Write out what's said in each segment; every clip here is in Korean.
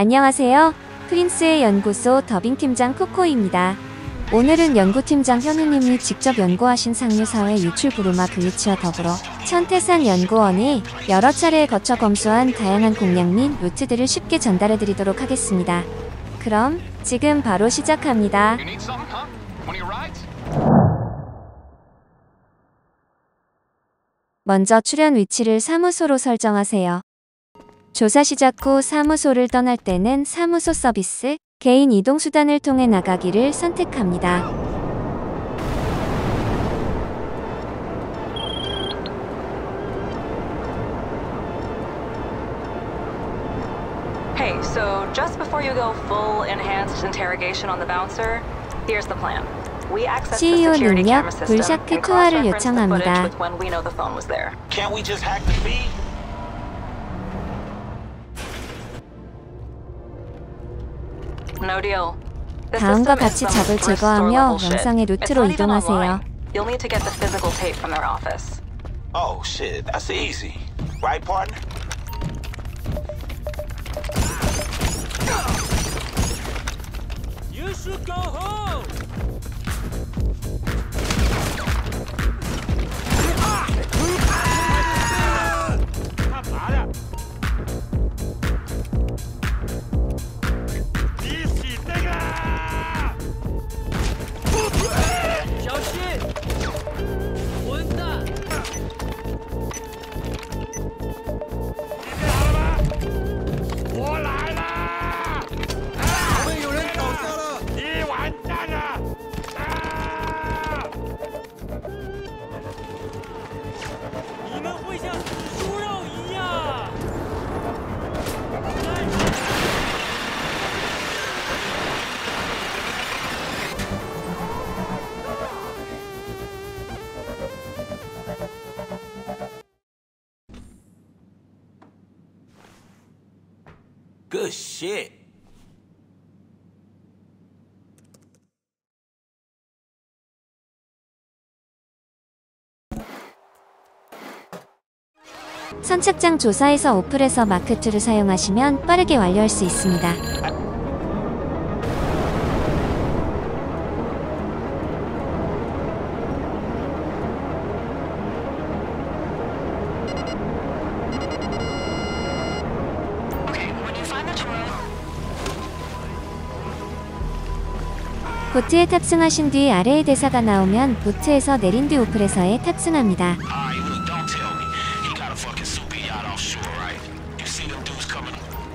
안녕하세요. 프린스의 연구소 더빙팀장 코코입니다. 오늘은 연구팀장 현우님이 직접 연구하신 상류사회 유출 부르마 글리치와 더불어 천태산 연구원이 여러 차례에 거쳐 검수한 다양한 공략 및 루트들을 쉽게 전달해 드리도록 하겠습니다. 그럼 지금 바로 시작합니다. 먼저 출연 위치를 사무소로 설정하세요. 조사 시작 후 사무소를 떠날 때는 사무소 서비스, 개인 이동 수단을 통해 나가기를 선택합니다. Hey, so just before you go full enhanced interrogation on the bouncer, here's the plan. We access the CEO security 능력, camera system 불샤크 and 투하를 cross-reference the footage 요청합니다. with when we know the phone was there. Can't we just hack the feed? 다음과 같이 some 잡을 제거하며. 영상의 It's 루트로 이동하세요. You'll need to get the physical tape from their office. Oh shit, that's easy. Right, partner? Shit. 선착장 조사에서 오플에서 마크2를 사용하시면 빠르게 완료할 수 있습니다. 보트에 탑승하신 뒤 아래의 대사가 나오면 보트에서 내린 뒤 오플에서에 탑승합니다.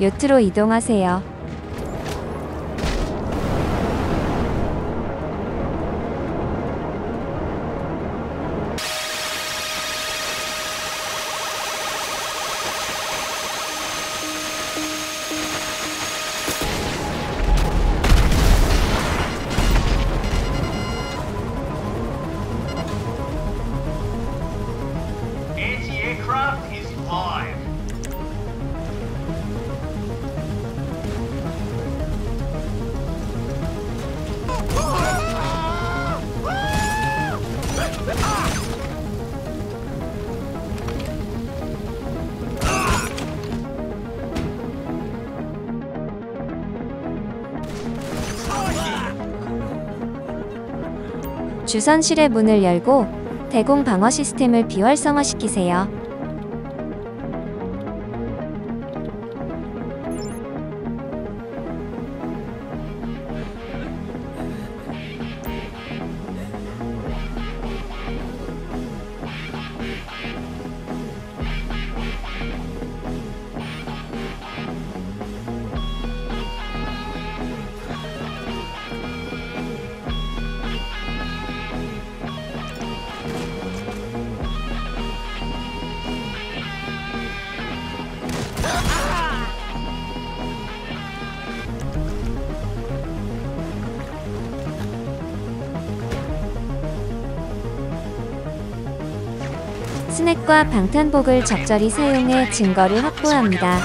요트로 이동하세요. 주선실의 문을 열고 대공 방어 시스템을 비활성화시키세요. 스낵과 방탄복을 적절히 사용해 증거를 확보합니다.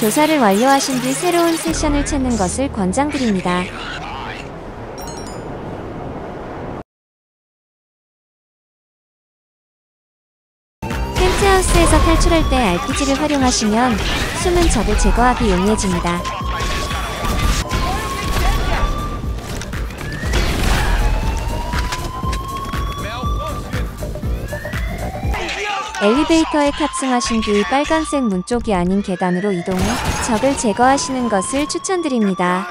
조사를 완료하신 뒤 새로운 세션을 찾는 것을 권장드립니다. 펜트하우스에서 탈출할 때 RPG를 활용하시면 숨은 적을 제거하기 용이해집니다. 엘리베이터에 탑승하신 뒤 빨간색 문 쪽이 아닌 계단으로 이동 후 적을 제거하시는 것을 추천드립니다.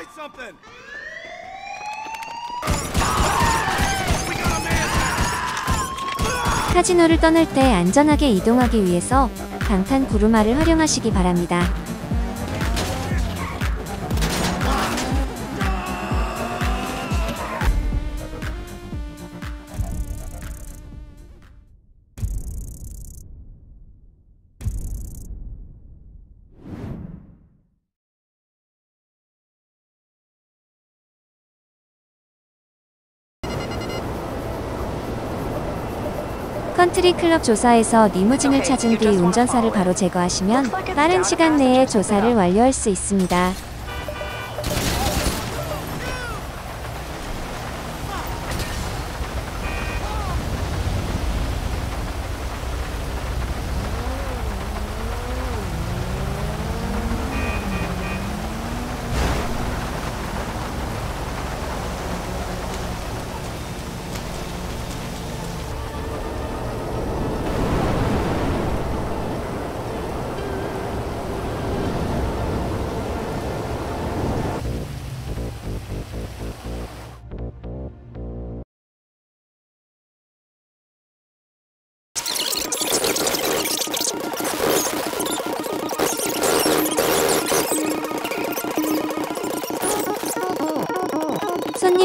카지노를 떠날 때 안전하게 이동하기 위해서 방탄 구루마를 활용하시기 바랍니다. 컨트리 클럽 조사에서 리무진을 찾은 뒤 운전사를 바로 제거하시면 빠른 시간 내에 조사를 완료할 수 있습니다.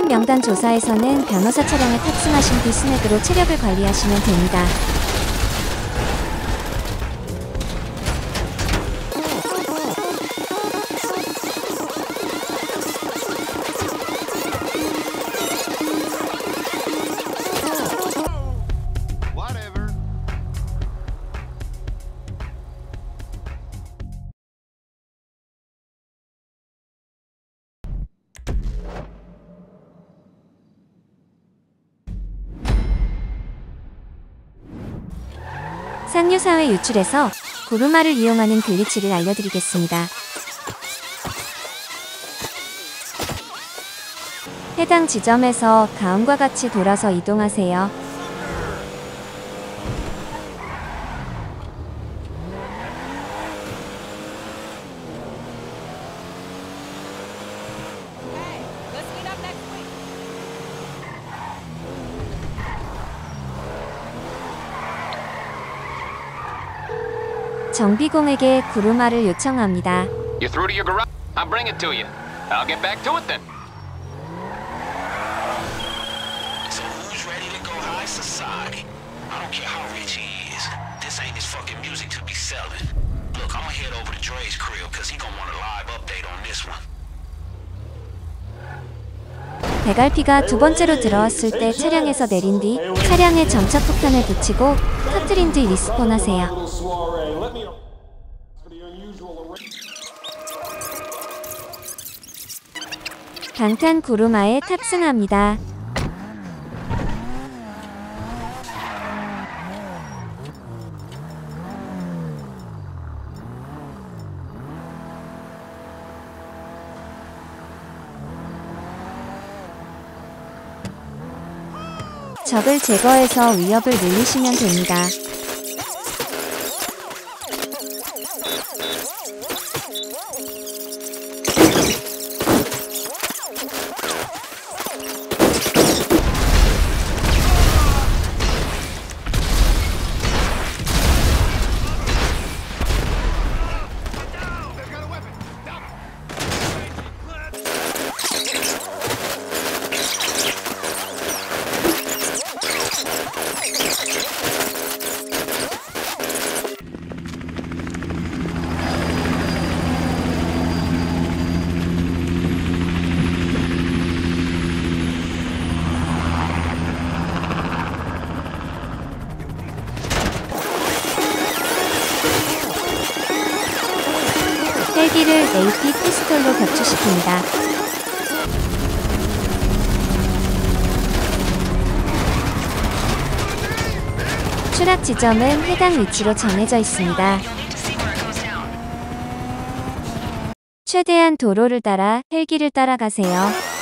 손님 명단 조사에서는 변호사 차량에 탑승하신 뒤 스낵으로 체력을 관리하시면 됩니다. 상류사회 유출에서 구루마를 이용하는 글리치를 알려드리겠습니다. 해당 지점에서 다음과 같이 돌아서 이동하세요. 정비공에게 구루마를 요청합니다. You through to your garage? I'll bring it to you. I'll get back to it then. So who's ready to go high society? I don't care how rich he is. This ain't his fucking music to be selling. Look, I'm gonna head over to Dre's crib because he gonna want a live update on this one. 배갈피가 두 번째로 들어왔을 때 차량에서 내린 뒤 차량에 점착 폭탄을 붙이고 터뜨린 뒤 리스폰하세요. 방탄 구루마에 탑승합니다. 적을 제거해서 위협을 늘리시면 됩니다. 헬기를 AP 피스톨로 격추시킵니다. 추락 지점은 해당 위치로 정해져 있습니다. 최대한 도로를 따라 헬기를 따라가세요.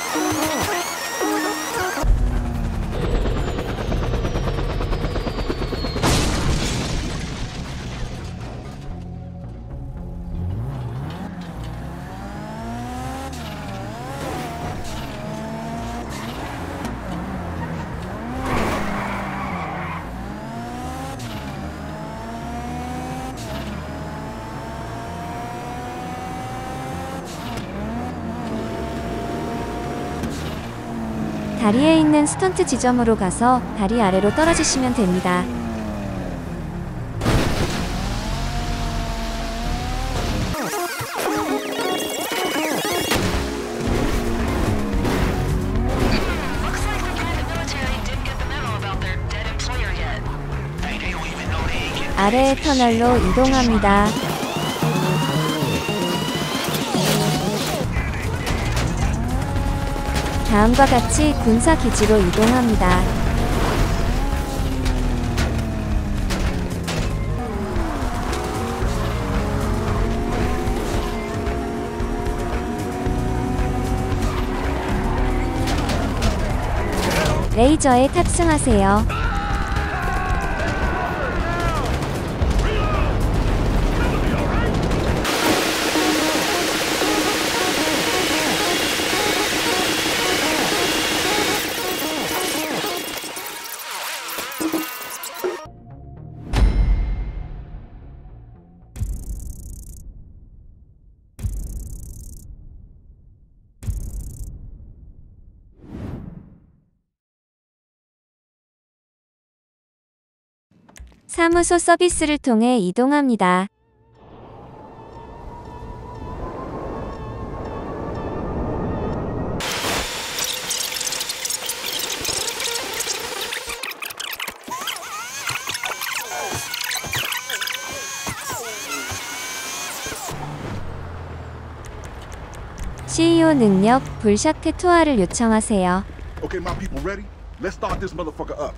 다리에 있는 스턴트 지점으로 가서 다리 아래로 떨어지시면 됩니다. 아래의 터널로 이동합니다. 다음과 같이 군사 기지로 이동합니다. 레이저에 탑승하세요. 사무소 서비스를 통해 이동합니다. CEO 능력 불샤크 투하를 요청하세요. Okay, my people ready? Let's start this motherfucker up.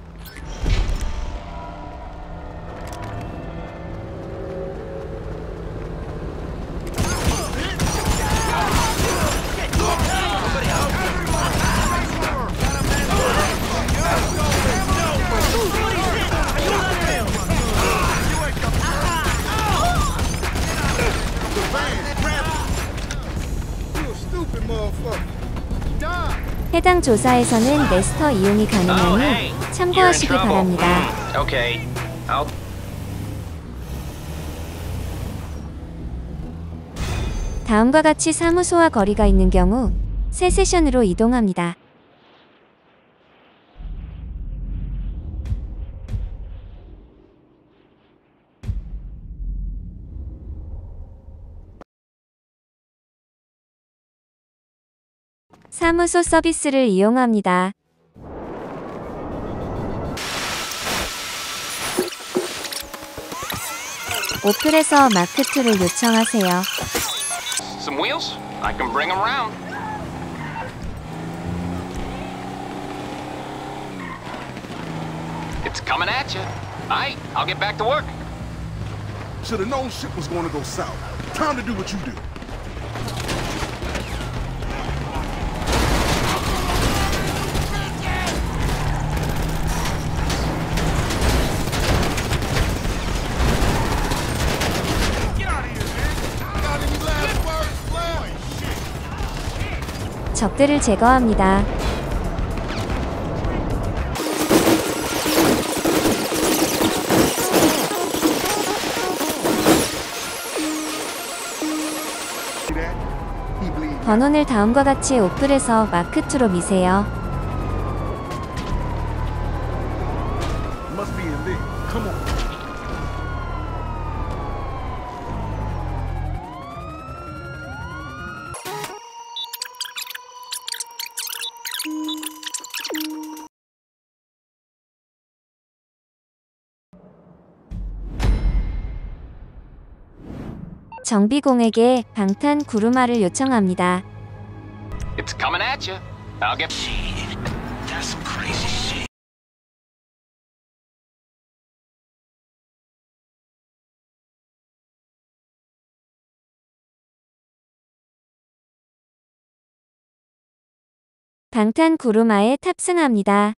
해당 조사에서는 레스터 이용이 가능하니 참고하시기 바랍니다. I'll 다음과 같이 사무소와 거리가 있는 경우 새 세션으로 이동합니다. 사무소 서비스를 이용합니다. 오플에서 마크2를 요청하세요. some wheels. I can bring them around. It's coming at you. All right, I'll get back to work. Should have known shit was gonna go south. Time to do what you do. 적들을 제거합니다. 번호를 다음과 같이 오플에서 마크2로 미세요. 정비공에게 방탄 구루마를 요청합니다. It's coming at you. I'll get. That's some crazy shit. 방탄 구루마에 탑승합니다.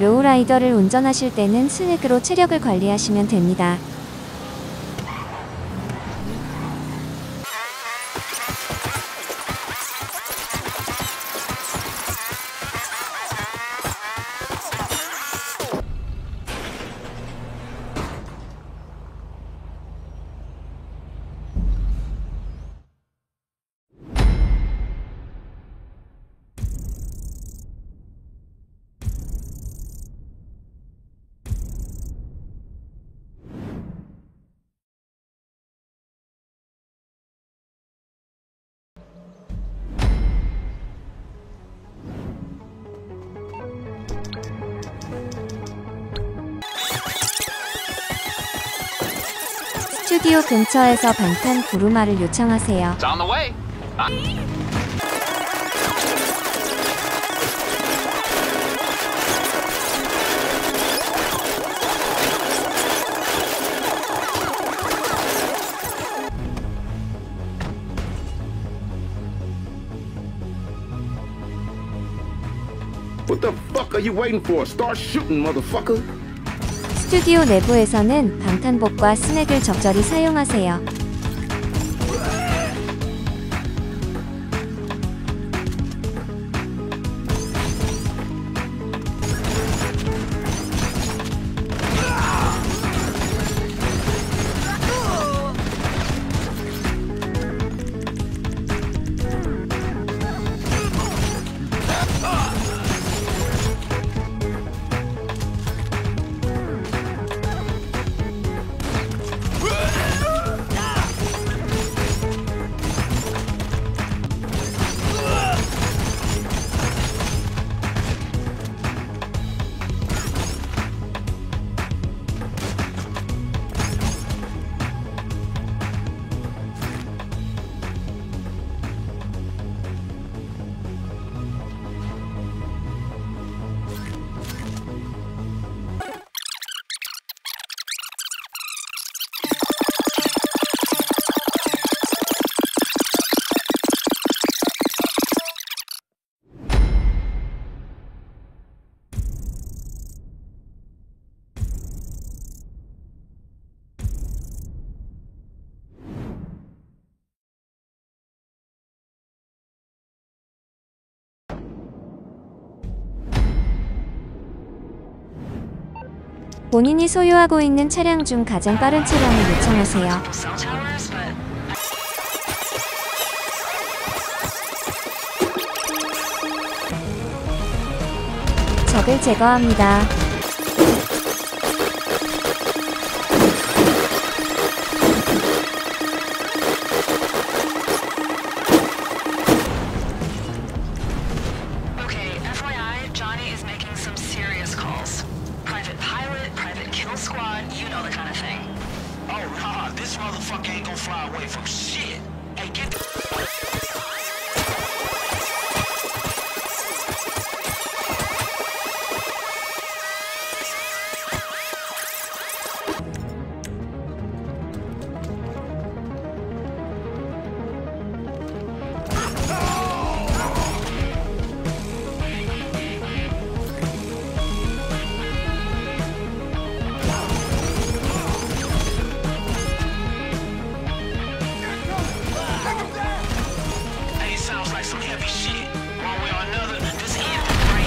로우라이더를 운전하실 때는 스낵으로 체력을 관리하시면 됩니다. 스튜디오 근처에서 방탄 구루마를 요청하세요. It's on the way. I- What the fuck are you waiting for? Start shooting, motherfucker. 스튜디오 내부에서는 방탄복과 스낵을 적절히 사용하세요. 본인이 소유하고 있는 차량 중 가장 빠른 차량을 요청하세요. 적을 제거합니다. okay. FYI, Johnny is making some serious calls. Squad, you know the kind of thing. Oh nah, this motherfucker ain't gonna fly away from shit. Hey, get the.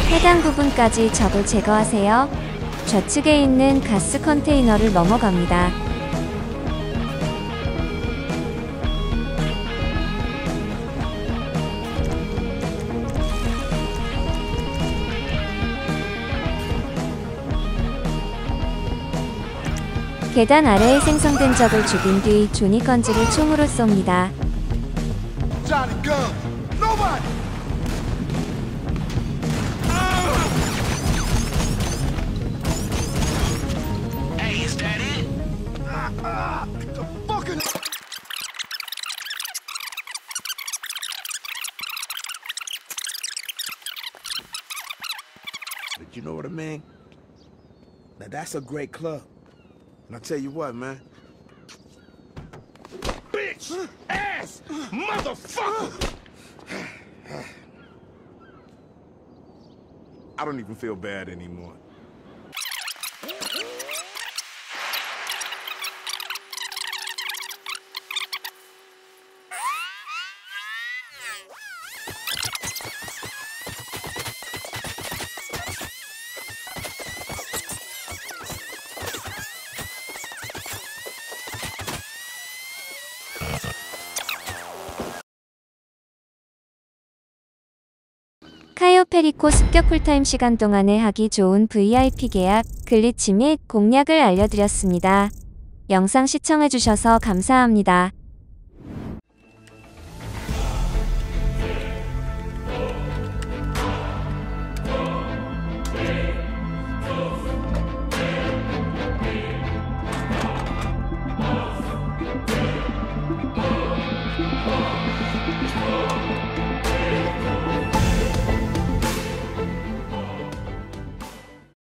해당 부분까지 적을 제거하세요. 좌측에 있는 가스 컨테이너를 넘어갑니다. 계단 아래에 생성된 적을 죽인 뒤 조니건지를 총으로 쏩니다. You know what I mean? Now that's a great club. And I tell you what, man. Bitch! Ass! Motherfucker! I don't even feel bad anymore. 페리코 습격 cool time 시간 동안에 하기 좋은 VIP 계약, glitch 및 공략을 알려드렸습니다. 영상 시청해주셔서 감사합니다.